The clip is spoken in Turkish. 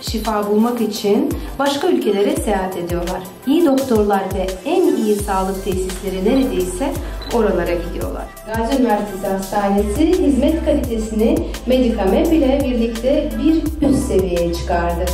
şifa bulmak için başka ülkelere seyahat ediyorlar. İyi doktorlar ve en iyi sağlık tesisleri neredeyse oralara gidiyorlar. Gazi Üniversitesi Hastanesi hizmet kalitesini Medicamep ile birlikte bir üst seviyeye çıkardı.